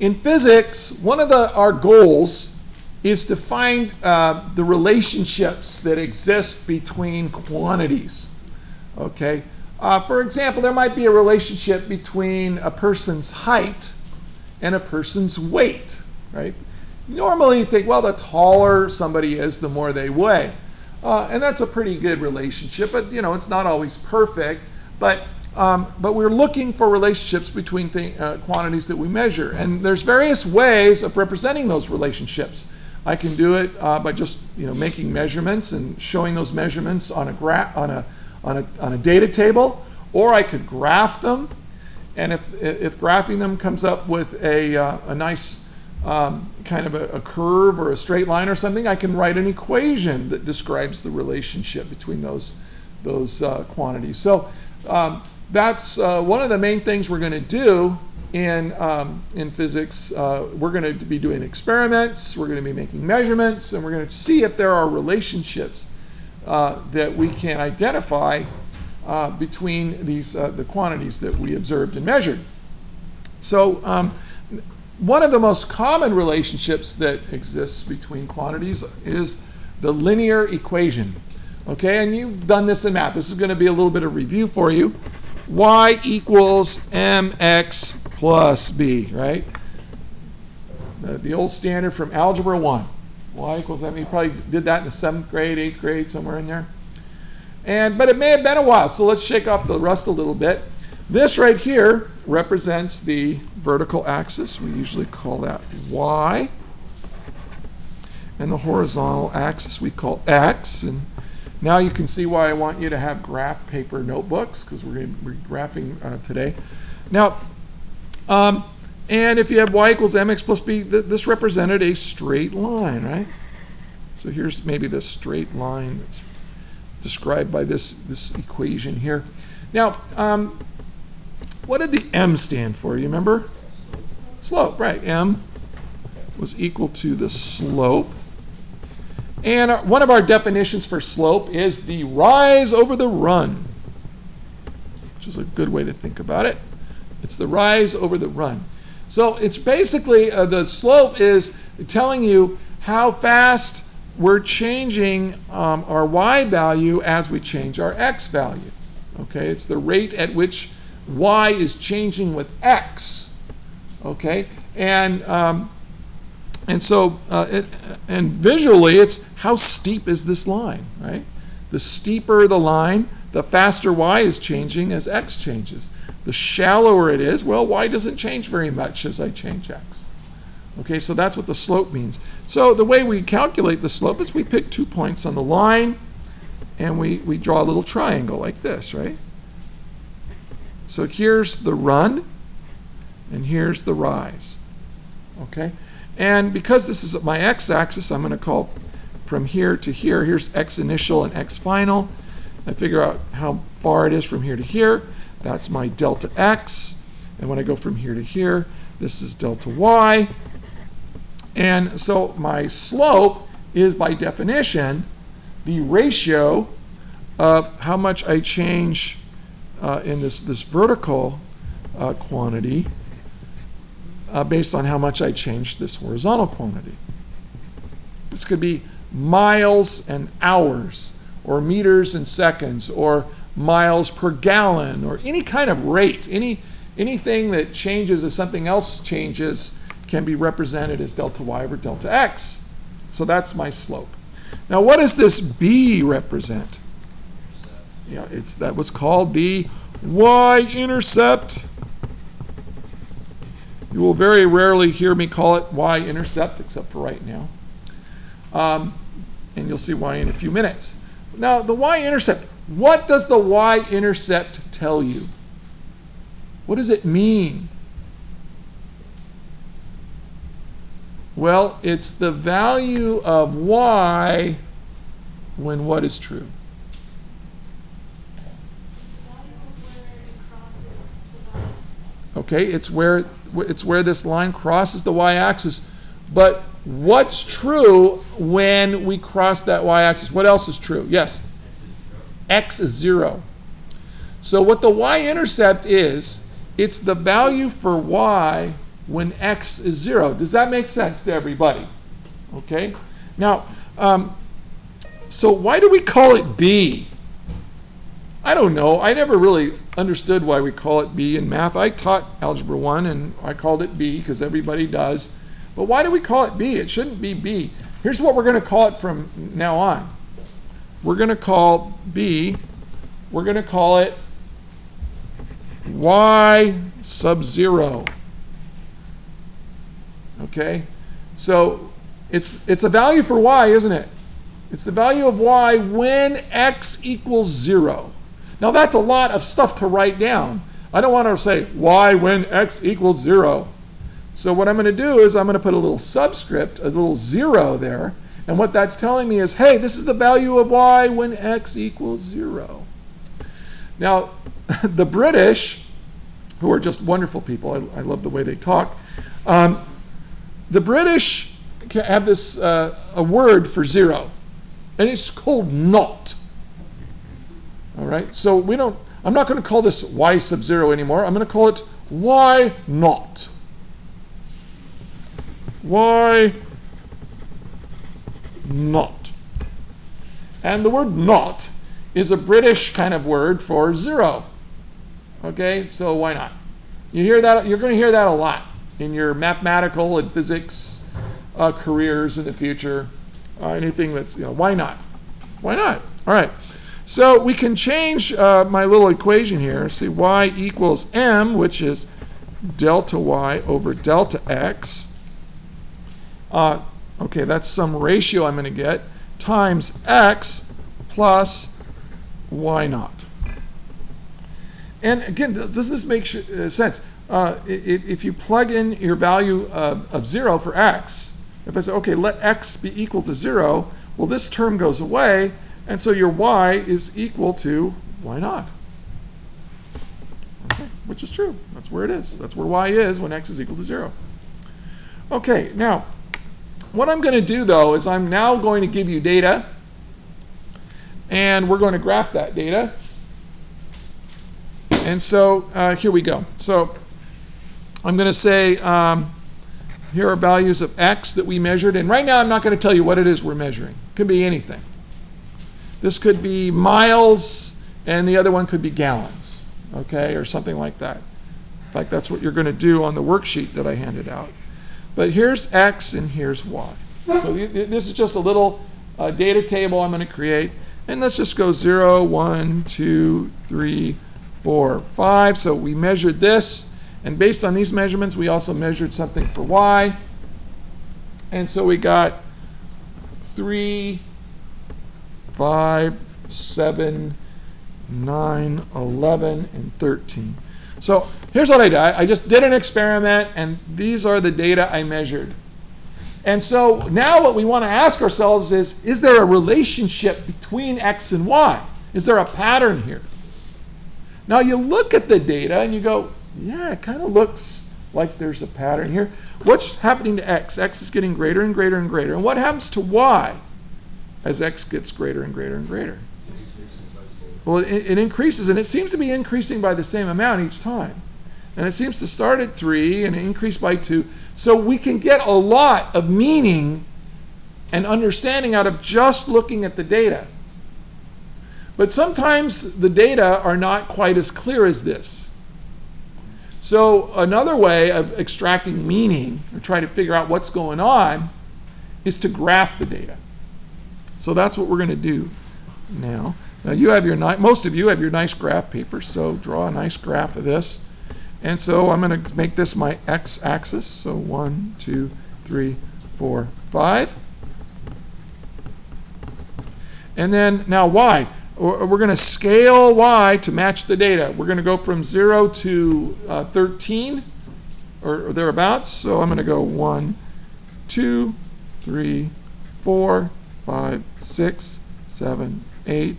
in physics, one of the, our goals is to find uh, the relationships that exist between quantities. Okay? Uh, for example, there might be a relationship between a person's height and a person's weight, right? Normally, you think, well, the taller somebody is, the more they weigh. Uh, and that's a pretty good relationship, but you know, it's not always perfect. But um, but we're looking for relationships between th- uh, quantities that we measure, and there's various ways of representing those relationships. I can do it uh, by just you know making measurements and showing those measurements on a gra- on a on a on a data table, or I could graph them, and if if graphing them comes up with a uh, a nice um, kind of a, a, curve or a straight line or something, I can write an equation that describes the relationship between those those uh, quantities. So um, that's uh, one of the main things we're going to do in, um, in physics. Uh, we're going to be doing experiments, we're going to be making measurements, and we're going to see if there are relationships uh, that we can identify uh, between these, uh, the quantities that we observed and measured. So um, one of the most common relationships that exists between quantities is the linear equation. Okay, and you've done this in math. This is going to be a little bit of review for you y equals mx plus b, right? The, the old standard from Algebra 1. y equals m. You probably did that in the seventh grade, eighth grade, somewhere in there. And, but it may have been a while, so let's shake off the rust a little bit. This right here represents the vertical axis. We usually call that y. And the horizontal axis we call x. And now you can see why I want you to have graph paper notebooks because we're going to be graphing uh, today. Now, um, and if you have y equals mx plus b, th this represented a straight line, right? So here's maybe the straight line that's described by this, this equation here. Now, um, what did the m stand for? You remember? Slope, right. m was equal to the slope and one of our definitions for slope is the rise over the run, which is a good way to think about it. It's the rise over the run. So it's basically uh, the slope is telling you how fast we're changing um, our y value as we change our x value. Okay, it's the rate at which y is changing with x. Okay, and um, and so, uh, it, and visually, it's how steep is this line, right? The steeper the line, the faster y is changing as x changes. The shallower it is, well, y doesn't change very much as I change x. Okay, so that's what the slope means. So the way we calculate the slope is we pick two points on the line and we, we draw a little triangle like this, right? So here's the run and here's the rise. Okay? And because this is my x-axis, I'm going to call from here to here. Here's x initial and x final. I figure out how far it is from here to here. That's my delta x. And when I go from here to here, this is delta y. And so my slope is by definition the ratio of how much I change uh, in this, this vertical uh, quantity uh, based on how much I changed this horizontal quantity. This could be miles and hours, or meters and seconds, or miles per gallon, or any kind of rate. Any, anything that changes as something else changes can be represented as delta y over delta x. So that's my slope. Now, what does this b represent? Yeah, it's that was called the y-intercept you will very rarely hear me call it y-intercept, except for right now. Um, and you'll see why in a few minutes. Now, the y-intercept, what does the y-intercept tell you? What does it mean? Well, it's the value of y when what is true? Okay, it's where it's where this line crosses the y-axis. But what's true when we cross that y-axis? What else is true? Yes. X is zero. So what the y-intercept is, it's the value for y when x is 0. Does that make sense to everybody? Okay? Now, um, so why do we call it b? I don't know. I never really understood why we call it b in math. I taught Algebra 1 and I called it b because everybody does. But why do we call it b? It shouldn't be b. Here's what we're going to call it from now on. We're going to call b, we're going to call it y sub 0. Okay? So it's, it's a value for y, isn't it? It's the value of y when x equals 0. Now that's a lot of stuff to write down. I don't want to say y when x equals 0. So what I'm going to do is I'm going to put a little subscript, a little 0 there. And what that's telling me is, hey, this is the value of y when x equals 0. Now, the British, who are just wonderful people, I, I love the way they talk, um, the British have this uh, a word for zero, and it's called not. All right, so we don't. I'm not going to call this y sub zero anymore. I'm going to call it y not. Y not. And the word not is a British kind of word for zero. Okay, so why not? You hear that? You're going to hear that a lot in your mathematical and physics uh, careers in the future. Uh, anything that's you know, why not? Why not? All right. So we can change uh, my little equation here. See, y equals m, which is delta y over delta x. Uh, okay, that's some ratio I'm going to get, times x plus y naught. And again, does this make uh, sense? Uh, if you plug in your value of, of 0 for x, if I say, okay, let x be equal to 0, well, this term goes away, and so your y is equal to y naught. Okay, which is true. That's where it is. That's where y is when x is equal to 0. Okay, now, what I'm going to do, though, is I'm now going to give you data, and we're going to graph that data. And so uh, here we go. So I'm going to say um, here are values of x that we measured. And right now I'm not going to tell you what it is we're measuring. It could be anything. This could be miles, and the other one could be gallons, okay, or something like that. In fact, that's what you're going to do on the worksheet that I handed out. But here's x and here's y. So this is just a little uh, data table I'm going to create. And let's just go 0, 1, 2, 3, 4, 5. So we measured this. And based on these measurements, we also measured something for y. And so we got 3, 5, 7, 9, 11, and 13. So here's what I did. I just did an experiment, and these are the data I measured. And so now what we want to ask ourselves is, is there a relationship between x and y? Is there a pattern here? Now you look at the data and you go, yeah, it kind of looks like there's a pattern here. What's happening to x? x is getting greater and greater and greater. And what happens to y as x gets greater and greater and greater? Well, it, it, increases, and it seems to be increasing by the same amount each time. And it seems to start at 3 and increase by 2. So we can get a lot of meaning and understanding out of just looking at the data. But sometimes the data are not quite as clear as this. So another way of extracting meaning or trying to figure out what's going on is to graph the data. So that's what we're going to do now. Now you have your most of you have your nice graph paper, so draw a nice graph of this. And so I'm going to make this my x-axis. So one, two, three, four, five. And then now y. We're going to scale y to match the data. We're going to go from 0 to uh, 13 or, or thereabouts. So I'm going to go 1, 2, 3, 4, 5, 6, 7, 8,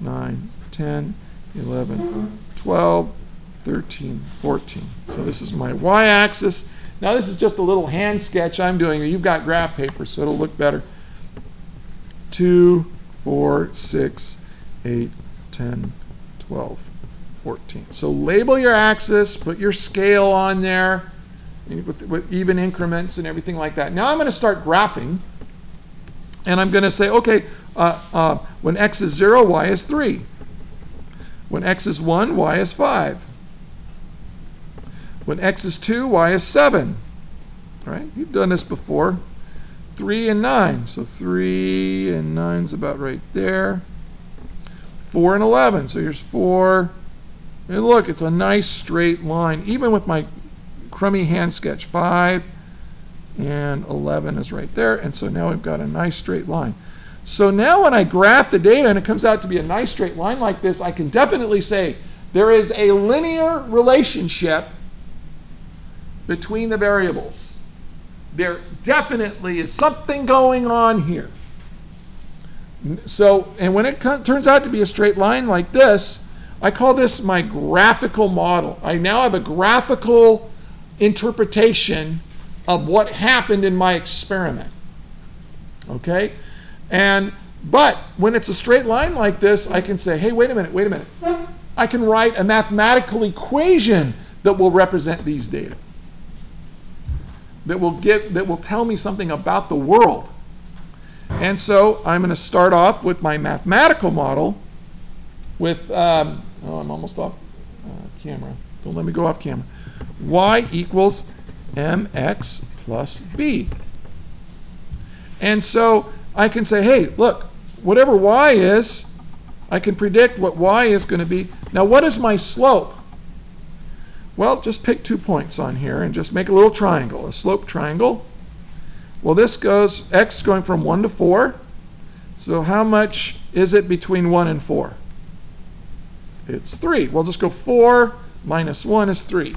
9, 10, 11, 12, 13, 14. So this is my y-axis. Now this is just a little hand sketch I'm doing. You've got graph paper, so it'll look better. 2, 4, 6, 8, 10, 12, 14. So label your axis, put your scale on there, with, with even increments and everything like that. Now I'm going to start graphing, and I'm going to say, okay, uh, uh, when x is 0, y is 3. When x is 1, y is 5. When x is 2, y is 7. All right, you've done this before. 3 and 9. So 3 and 9 is about right there. 4 and 11. So here's 4. And look, it's a nice straight line, even with my crummy hand sketch. 5 and 11 is right there. And so now we've got a nice straight line. So now when I graph the data and it comes out to be a nice straight line like this, I can definitely say there is a linear relationship between the variables. There definitely is something going on here. So, and when it turns out to be a straight line like this, I call this my graphical model. I now have a graphical interpretation of what happened in my experiment. Okay? And but when it's a straight line like this, I can say, hey, wait a minute, wait a minute. I can write a mathematical equation that will represent these data. That will get that will tell me something about the world. And so I'm going to start off with my mathematical model with, um, oh, I'm almost off uh, camera. Don't let me go off camera. y equals mx plus b. And so I can say, hey, look, whatever y is, I can predict what y is going to be. Now, what is my slope? Well, just pick two points on here and just make a little triangle, a slope triangle. Well, this goes, x going from 1 to 4. So how much is it between 1 and 4? It's 3. We'll just go 4 minus 1 is 3.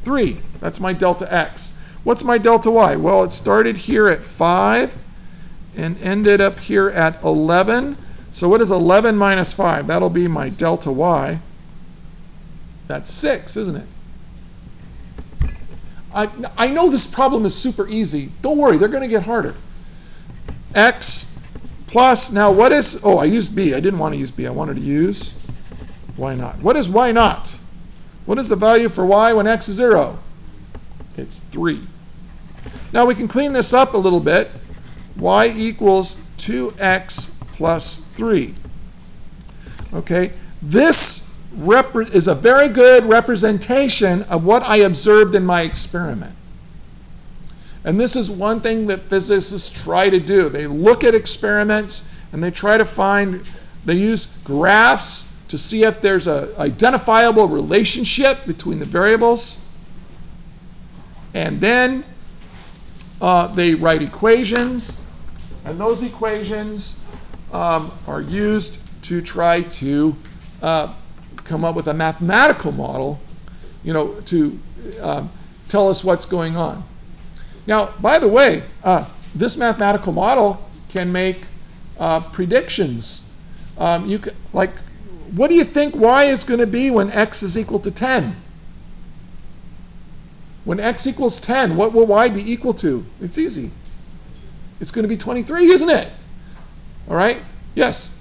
3. That's my delta x. What's my delta y? Well, it started here at 5 and ended up here at 11. So what is 11 minus 5? That'll be my delta y. That's 6, isn't it? I, I know this problem is super easy. Don't worry, they're going to get harder. x plus, now what is, oh, I used b. I didn't want to use b. I wanted to use y naught. What is y naught? What is the value for y when x is 0? It's 3. Now we can clean this up a little bit. y equals 2x plus 3. Okay, this is a very good representation of what I observed in my experiment. And this is one thing that physicists try to do. They look at experiments and they try to find, they use graphs to see if there's an identifiable relationship between the variables. And then uh, they write equations, and those equations um, are used to try to uh, come up with a mathematical model, you know, to um, tell us what's going on. Now, by the way, uh, this mathematical model can make uh, predictions. Um, you can, like, what do you think y is going to be when x is equal to 10? When x equals 10, what will y be equal to? It's easy. It's going to be 23, isn't it? All right? Yes?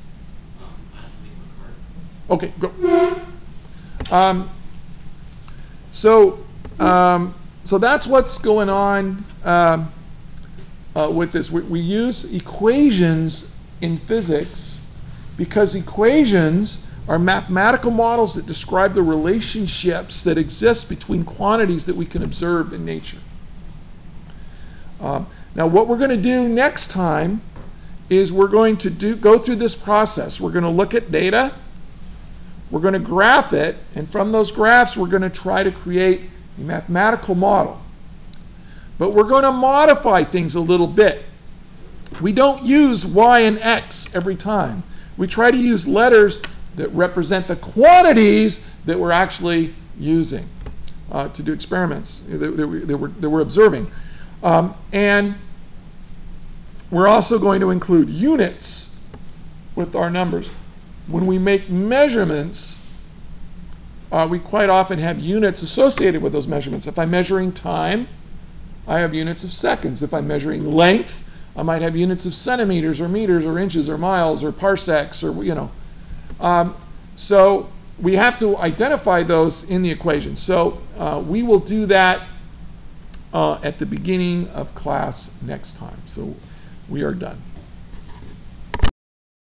Okay, go. Um, so, um, so that's what's going on um, uh, with this. We, we use equations in physics because equations are mathematical models that describe the relationships that exist between quantities that we can observe in nature. Uh, now, what we're going to do next time is we're going to do, go through this process. We're going to look at data, we're going to graph it, and from those graphs, we're going to try to create a mathematical model. But we're going to modify things a little bit. We don't use y and x every time. We try to use letters that represent the quantities that we're actually using uh, to do experiments that, that, we, that, we're, that we're observing. Um, and we're also going to include units with our numbers. When we make measurements, uh, we quite often have units associated with those measurements. If I'm measuring time, I have units of seconds. If I'm measuring length, I might have units of centimeters or meters or inches or miles or parsecs or, you know, um, so we have to identify those in the equation. So uh, we will do that uh, at the beginning of class next time. So we are done.